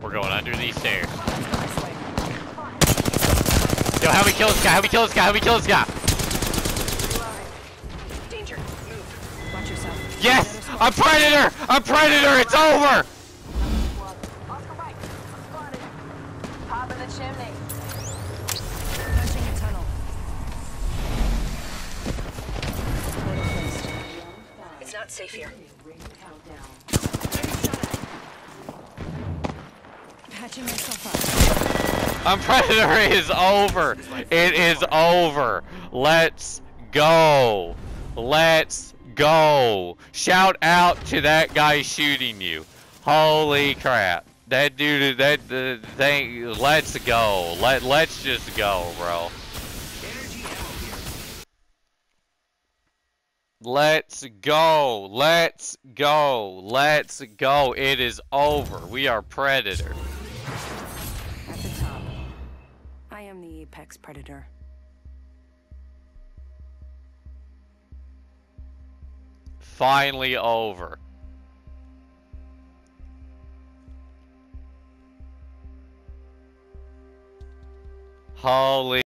We're going under these stairs. Yo, help me kill this guy, help me kill this guy, help me kill this guy! Danger. Move. Watch yourself. Yes! I'm Predator! I'm Predator! It's over! Oscar Mike. Spotted. Top of the chimney. Punching a tunnel. Portal placed. It's not safe here. Patching myself up. I'm Predator is over! It is over! Let's go! Let's go! Shout out to that guy shooting you. Holy crap. That dude, that uh, thing, let's go. Let, let's just go, bro. Let's go. Let's go. Let's go. It is over. We are Predator. At the top. I am the apex predator. Finally over. Holy